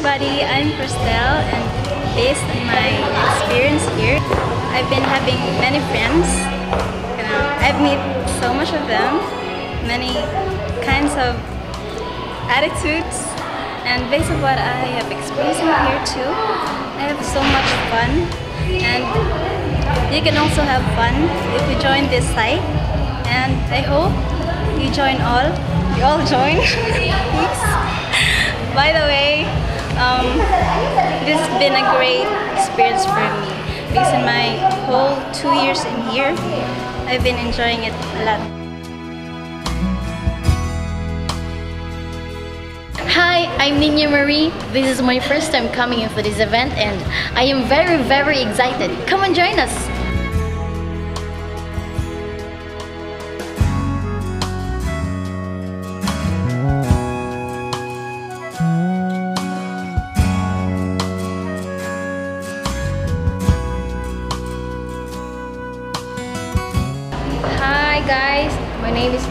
Cristel and based on my experience here, I've been having many friends. Know, um, I've met so much of them, many kinds of attitudes, and based on what I have experienced here too, I have so much fun, and you can also have fun if you join this site, and I hope you join all, you all join. By the way, um, this has been a great experience for me. Because in my whole two years in here, I've been enjoying it a lot. Hi, I'm Nina Marie. This is my first time coming in for this event and I am very very excited. Come and join us!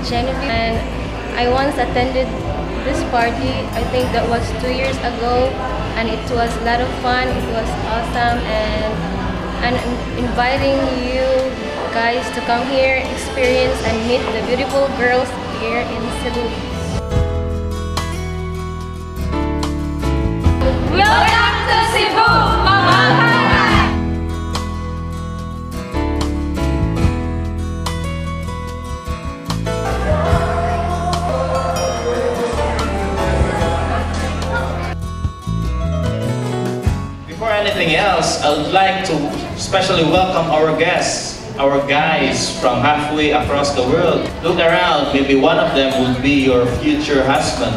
Genevieve and I once attended this party. I think that was two years ago and it was a lot of fun. It was awesome and and inviting you guys to come here, experience and meet the beautiful girls here in Cebu. Welcome to Cebu, anything else, I would like to especially welcome our guests, our guys from halfway across the world. Look around, maybe one of them would be your future husband.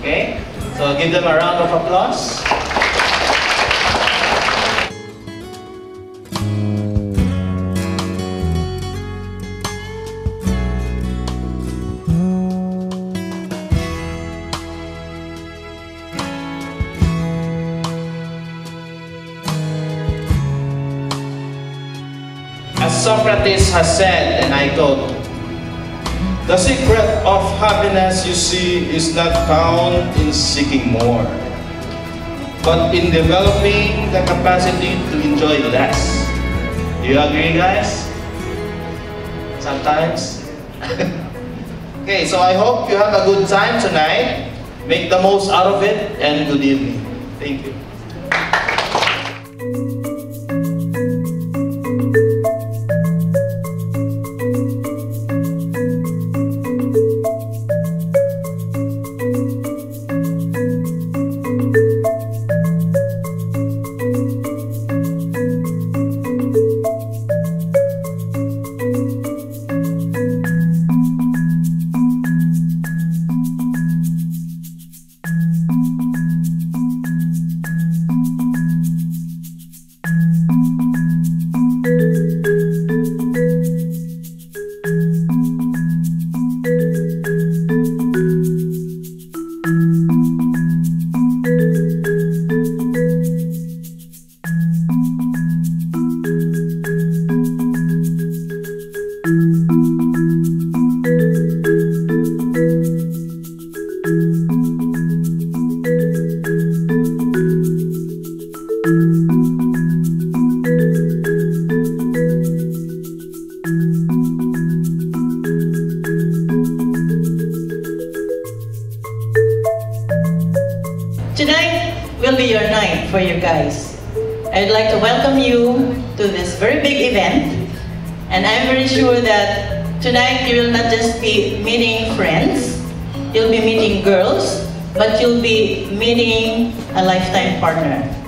Okay? So give them a round of applause. Socrates has said, and I quote, The secret of happiness you see is not found in seeking more, but in developing the capacity to enjoy less. Do you agree, guys? Sometimes? okay, so I hope you have a good time tonight. Make the most out of it, and good evening. Thank you. I'd like to welcome you to this very big event. And I'm very sure that tonight you will not just be meeting friends, you'll be meeting girls, but you'll be meeting a lifetime partner.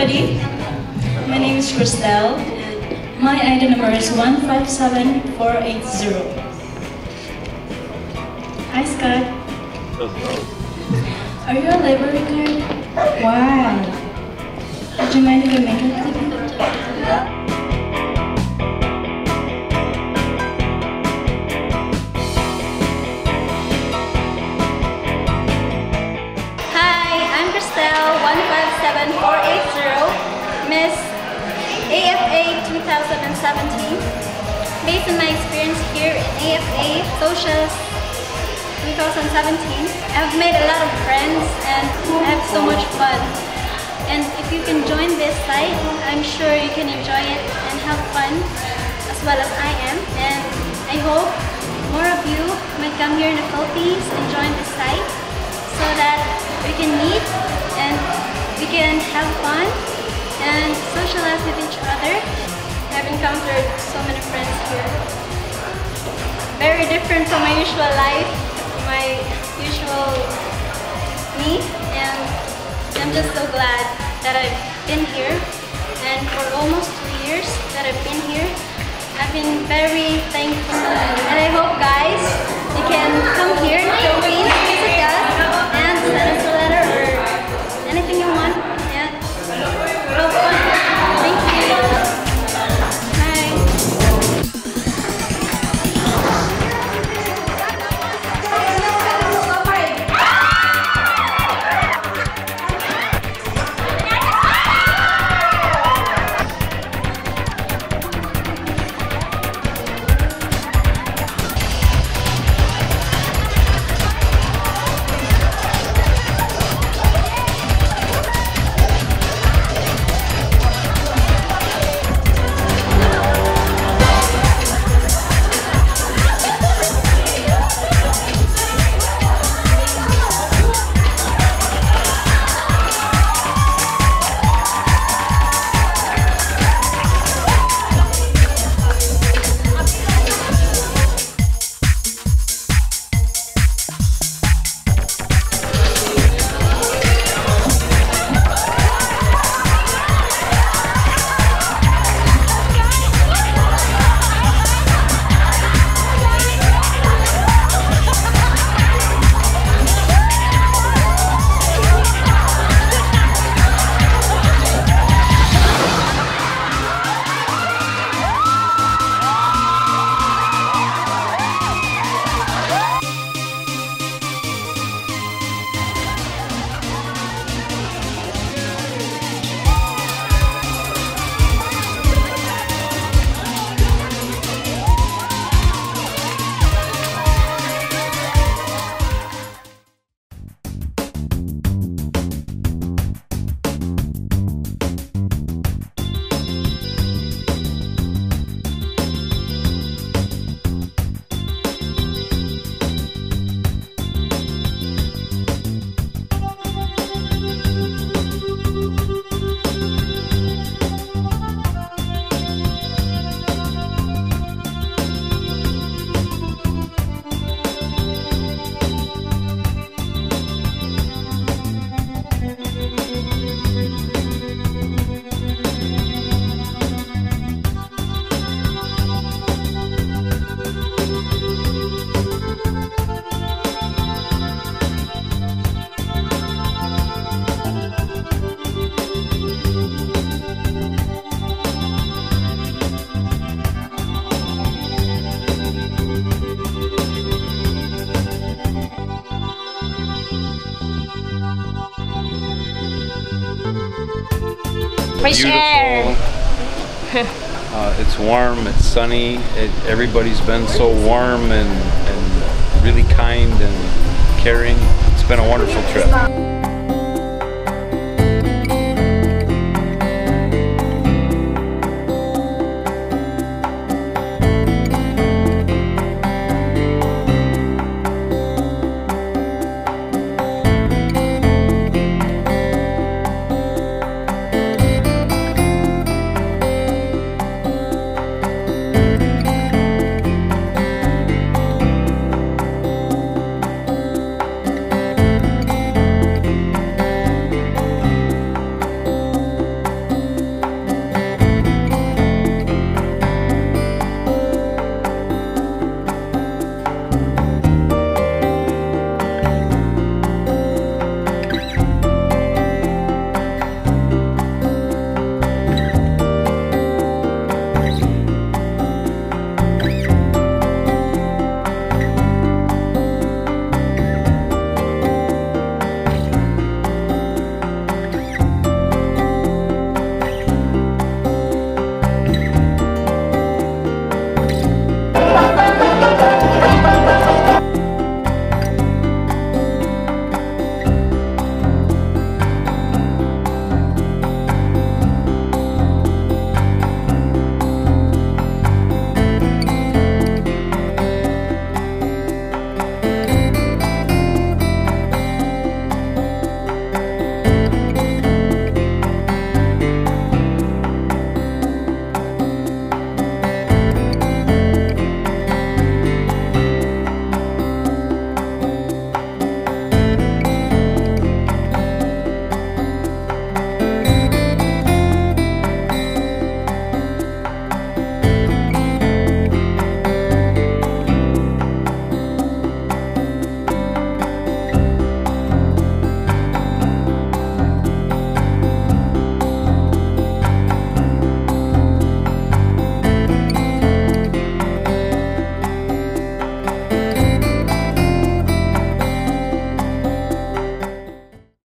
Everybody. My name is Christelle. My ID number is 157480. Hi, Scott. Are you a library card? Wow. Would you mind if I make? Hi, I'm Christelle, 157480, 2017. Based on my experience here in AFA Socials 2017, I've made a lot of friends and I have so much fun. And if you can join this site, I'm sure you can enjoy it and have fun as well as I am. And I hope more of you might come here in the Philippines and join this site so that we can meet and we can have fun and socialize with each other. I've encountered so many friends here. Very different from my usual life, my usual me, and I'm just so glad that I've been here. And for almost two years that I've been here, I've been very thankful. And I hope, guys, you can come here Fresh air. Uh, it's warm, it's sunny, it, everybody's been so warm and, and really kind and caring. It's been a wonderful trip.